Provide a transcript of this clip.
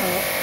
和。